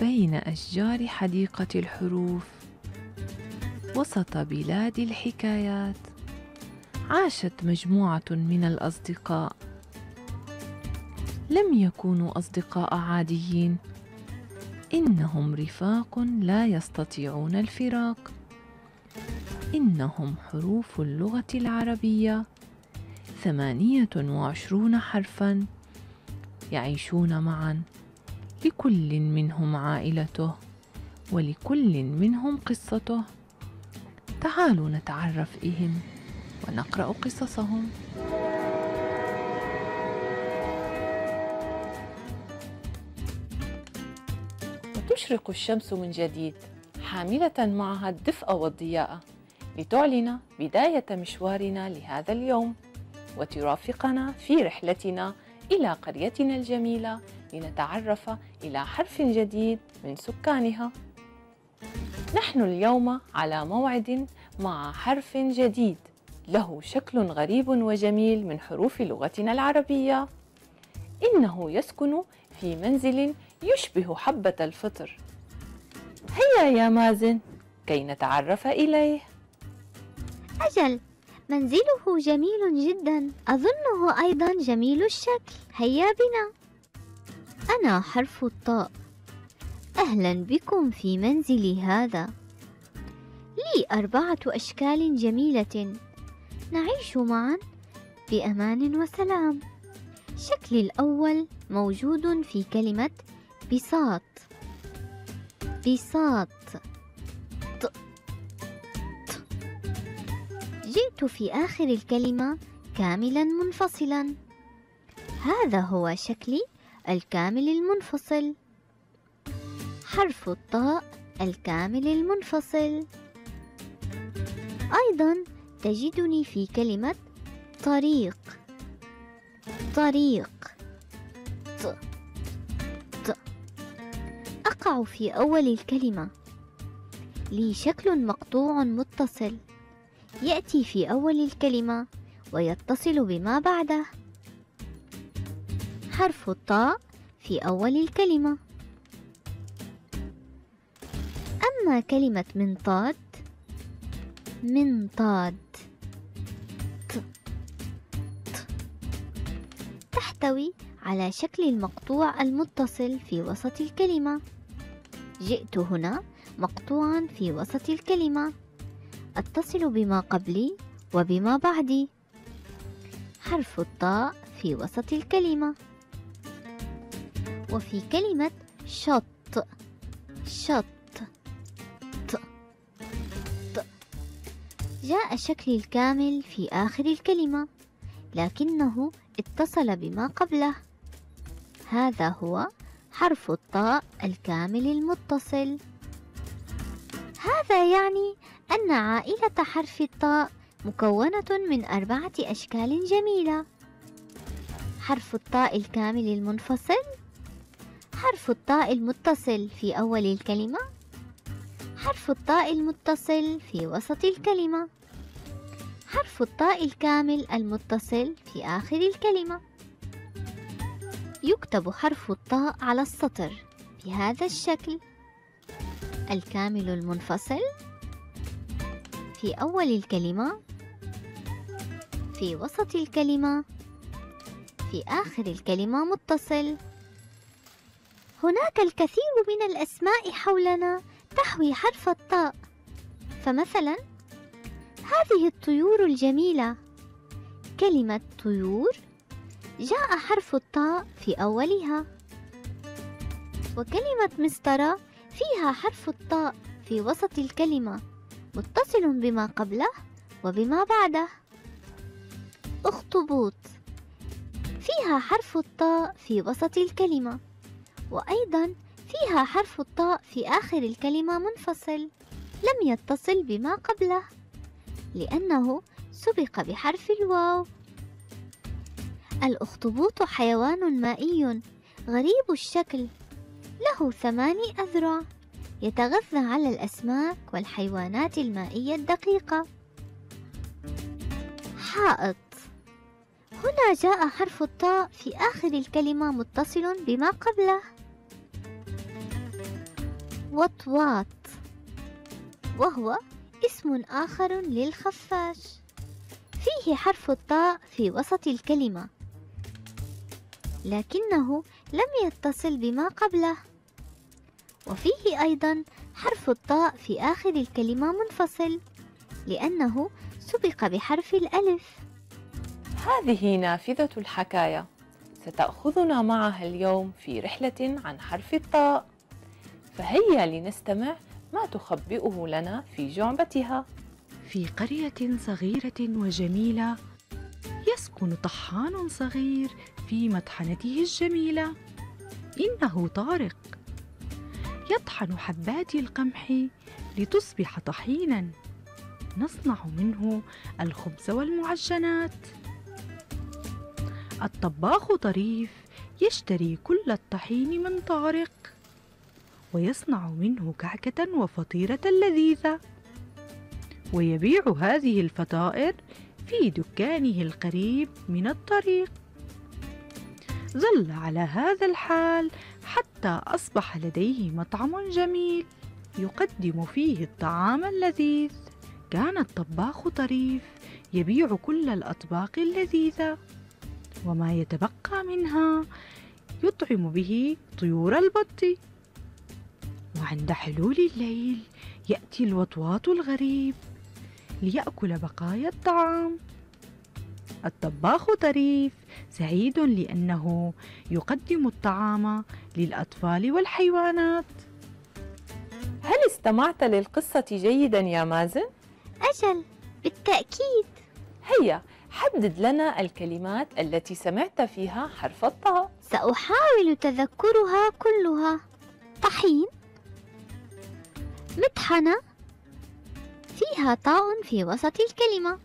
بين أشجار حديقة الحروف وسط بلاد الحكايات. عاشت مجموعة من الأصدقاء. لم يكونوا أصدقاء عاديين. إنهم رفاق لا يستطيعون الفراق. إنهم حروف اللغة العربية. ثمانية وعشرون حرفا. يعيشون معا. لكل منهم عائلته ولكل منهم قصته. تعالوا نتعرف إهم ونقرأ قصصهم. وتشرق الشمس من جديد حاملة معها الدفء والضياء لتعلن بداية مشوارنا لهذا اليوم وترافقنا في رحلتنا إلى قريتنا الجميلة لنتعرف إلى حرف جديد من سكانها. نحن اليوم على موعد مع حرف جديد له شكل غريب وجميل من حروف لغتنا العربية. إنه يسكن في منزل يشبه حبة الفطر. هيا يا مازن كي نتعرف إليه. أجل. منزله جميل جدا. أظنه أيضا جميل الشكل. هيا بنا. أنا حرف الطاء. أهلا بكم في منزلي هذا. لي أربعة أشكال جميلة. نعيش معا بأمان وسلام. الشكل الأول موجود في كلمة بساط. بساط. جئت في آخر الكلمة كاملا منفصلا. هذا هو شكلي الكامل المنفصل. حرف الطاء الكامل المنفصل. أيضا تجدني في كلمة طريق. طريق. ط. ط. أقع في أول الكلمة. لي شكل مقطوع متصل. يأتي في أول الكلمة ويتصل بما بعده. حرف الطاء في أول الكلمة. أما كلمة منطاد منطاد تحتوي على شكل المقطوع المتصل في وسط الكلمة. جئت هنا مقطوعا في وسط الكلمة. أتصل بما قبلي وبما بعدي. حرف الطاء في وسط الكلمة. وفي كلمة شط. شط. ط. ط. جاء شكلي الكامل في آخر الكلمة لكنه اتصل بما قبله. هذا هو حرف الطاء الكامل المتصل. هذا يعني أن عائلة حرف الطاء مكونة من أربعة أشكال جميلة. حرف الطاء الكامل المنفصل. حرف الطاء المتصل في أول الكلمة. حرف الطاء المتصل في وسط الكلمة. حرف الطاء الكامل المتصل في آخر الكلمة. يكتب حرف الطاء على السطر بهذا الشكل. الكامل المنفصل. في أول الكلمة. في وسط الكلمة. في آخر الكلمة متصل. هناك الكثير من الأسماء حولنا تحوي حرف الطاء. فمثلا هذه الطيور الجميلة. كلمة طيور جاء حرف الطاء في أولها. وكلمة مسطرة فيها حرف الطاء في وسط الكلمة. متصل بما قبله وبما بعده. أخطبوط فيها حرف الطاء في وسط الكلمة وأيضا فيها حرف الطاء في آخر الكلمة منفصل لم يتصل بما قبله لأنه سبق بحرف الواو. الأخطبوط حيوان مائي غريب الشكل له ثماني أذرع. يتغذى على الأسماك والحيوانات المائية الدقيقة. حائط. هنا جاء حرف الطاء في آخر الكلمة متصل بما قبله. وطواط. وهو اسم آخر للخفاش. فيه حرف الطاء في وسط الكلمة لكنه لم يتصل بما قبله. وفيه أيضا حرف الطاء في آخر الكلمة منفصل لأنه سبق بحرف الألف. هذه نافذة الحكاية. ستأخذنا معها اليوم في رحلة عن حرف الطاء. فهيا لنستمع ما تخبئه لنا في جعبتها. في قرية صغيرة وجميلة يسكن طحان صغير في مطحنته الجميلة. إنه طارق. يطحن حبات القمح لتصبح طحينا. نصنع منه الخبز والمعجنات. الطباخ طريف يشتري كل الطحين من طارق ويصنع منه كعكة وفطيرة لذيذة. ويبيع هذه الفطائر في دكانه القريب من الطريق. ظل على هذا الحال حتى أصبح لديه مطعم جميل يقدم فيه الطعام اللذيذ. كان الطباخ طريف يبيع كل الأطباق اللذيذة وما يتبقى منها يطعم به طيور البط. وعند حلول الليل يأتي الوطواط الغريب ليأكل بقايا الطعام. الطباخ طريف سعيد لأنه يقدم الطعام للأطفال والحيوانات. هل استمعت للقصة جيدا يا مازن؟ أجل بالتأكيد. هيا حدد لنا الكلمات التي سمعت فيها حرف الطاء. سأحاول تذكرها كلها. طحين. مطحنة. فيها طاء في وسط الكلمة.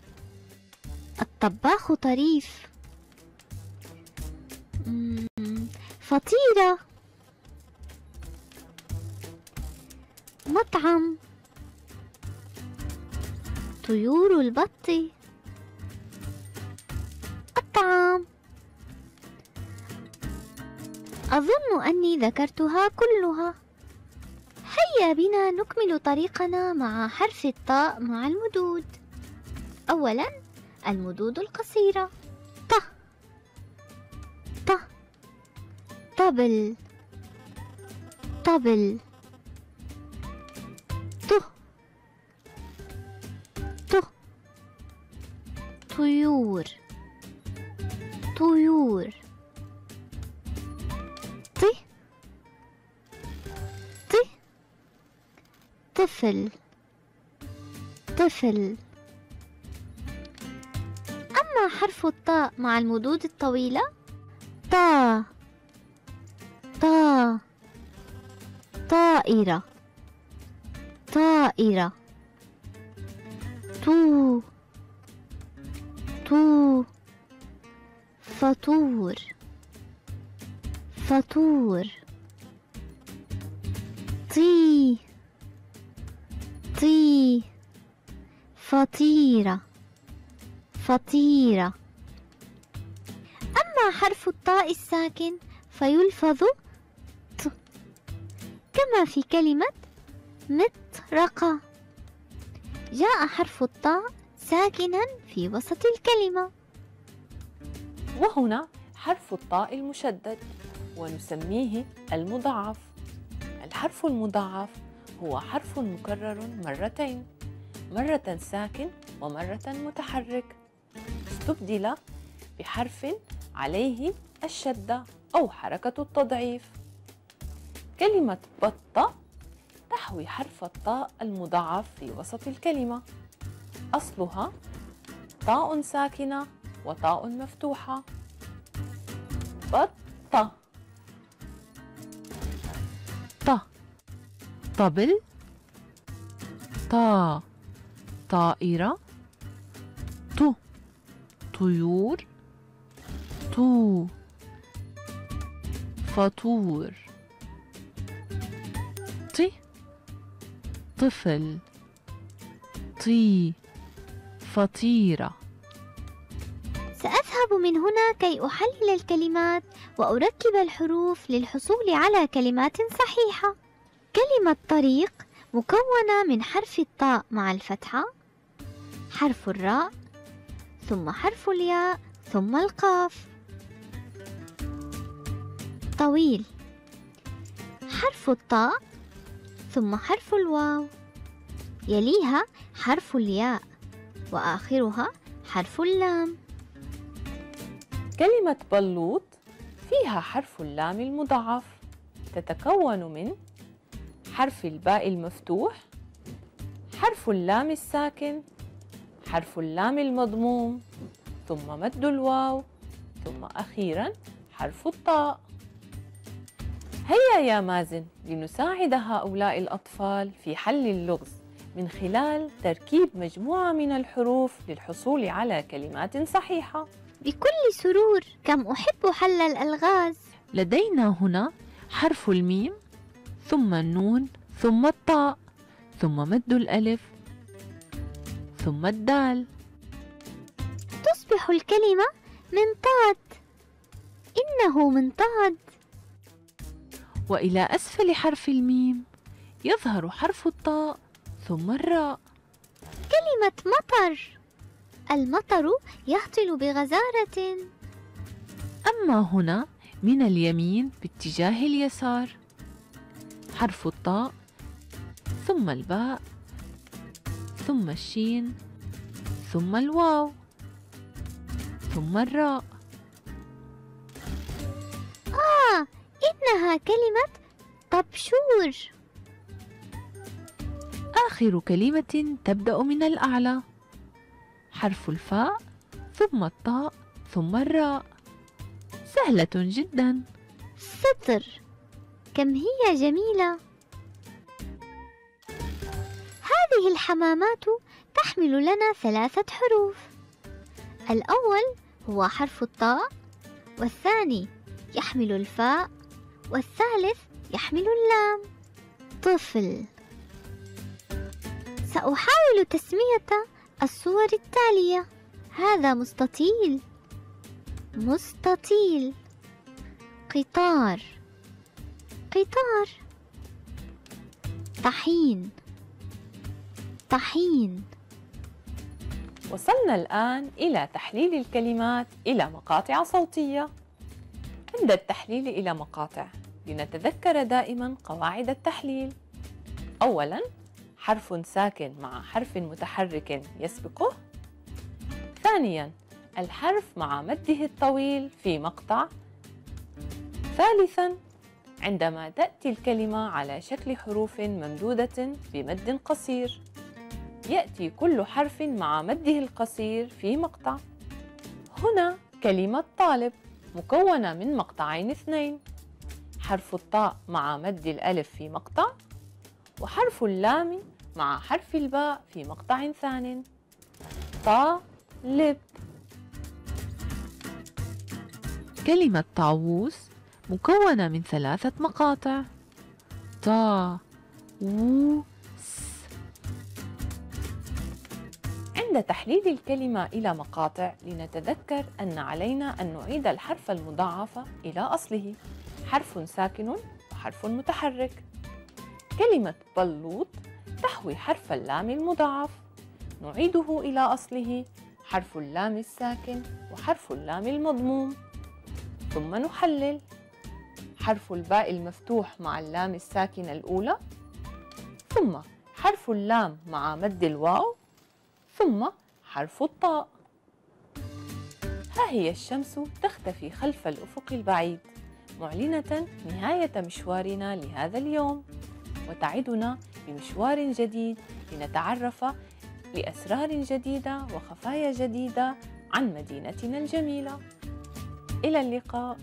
الطباخ طريف. فطيرة. مطعم. طيور البط. الطعام. أظن أني ذكرتها كلها. هيا بنا نكمل طريقنا مع حرف الطاء مع المدود. أولا المدود القصيرة. ط. ط. طبل. طبل. ط. ط. طيور. طيور. ط. ط. طفل. طفل. حرف الطاء مع المدود الطويلة؟ طا طا طائرة. طائرة. تو. تو. فطور. فطور. طي. طي. فطيرة. فطيرة أما حرف الطاء الساكن فيلفظ ط كما في كلمة مطرقة جاء حرف الطاء ساكنا في وسط الكلمة. وهنا حرف الطاء المشدد ونسميه المضاعف. الحرف المضاعف هو حرف مكرر مرتين مرة ساكن ومرة متحرك. استبدل بحرف عليه الشدة أو حركة التضعيف. كلمة بطة تحوي حرف الطاء المضاعف في وسط الكلمة. أصلها طاء ساكنة وطاء مفتوحة. بطة ط. طبل. طا. طائرة. طيور تو فطور ط طفل طي فطيرة سأذهب من هنا كي أحلل الكلمات وأركب الحروف للحصول على كلمات صحيحة. كلمة طريق مكونة من حرف الطاء مع الفتحة حرف الراء ثم حرف الياء ثم القاف. طويل. حرف الطاء ثم حرف الواو. يليها حرف الياء وآخرها حرف اللام. كلمة بلوط فيها حرف اللام المضاعف. تتكون من حرف الباء المفتوح حرف اللام الساكن حرف اللام المضموم ثم مد الواو ثم أخيرا حرف الطاء. هيا يا مازن لنساعد هؤلاء الأطفال في حل اللغز من خلال تركيب مجموعة من الحروف للحصول على كلمات صحيحة. بكل سرور كم أحب حل الألغاز. لدينا هنا حرف الميم ثم النون ثم الطاء ثم مد الألف ثم الدال. تصبح الكلمة منطاد إنه منطاد وإلى أسفل حرف الميم يظهر حرف الطاء ثم الراء. كلمة مطر. المطر يهطل بغزارة. أما هنا من اليمين باتجاه اليسار. حرف الطاء ثم الباء. ثم الشين ثم الواو ثم الراء. آه إنها كلمة طبشور. آخر كلمة تبدأ من الأعلى. حرف الفاء ثم الطاء ثم الراء. سهلة جدا. ستر. كم هي جميلة؟ الحمامات تحمل لنا ثلاثة حروف. الأول هو حرف الطاء والثاني يحمل الفاء والثالث يحمل اللام. طفل. سأحاول تسمية الصور التالية. هذا مستطيل. مستطيل. قطار. قطار. طحين. طحين وصلنا الآن إلى تحليل الكلمات إلى مقاطع صوتية. عند التحليل إلى مقاطع لنتذكر دائما قواعد التحليل. أولا حرف ساكن مع حرف متحرك يسبقه. ثانيا الحرف مع مده الطويل في مقطع. ثالثا عندما تأتي الكلمة على شكل حروف ممدودة بمد قصير. يأتي كل حرف مع مده القصير في مقطع. هنا كلمة طالب مكونة من مقطعين اثنين. حرف الطاء مع مد الألف في مقطع وحرف اللام مع حرف الباء في مقطع ثان. طالب. كلمة طاووس مكونة من ثلاثة مقاطع. تا و عند تحليل الكلمة إلى مقاطع لنتذكر أن علينا أن نعيد الحرف المضاعف إلى أصله. حرف ساكن وحرف متحرك. كلمة بلوط تحوي حرف اللام المضاعف. نعيده إلى أصله. حرف اللام الساكن وحرف اللام المضموم. ثم نحلل. حرف الباء المفتوح مع اللام الساكنة الأولى. ثم حرف اللام مع مد الواو. ثم حرف الطاء. ها هي الشمس تختفي خلف الأفق البعيد معلنة نهاية مشوارنا لهذا اليوم وتعدنا بمشوار جديد لنتعرف لأسرار جديدة وخفايا جديدة عن مدينتنا الجميلة. إلى اللقاء.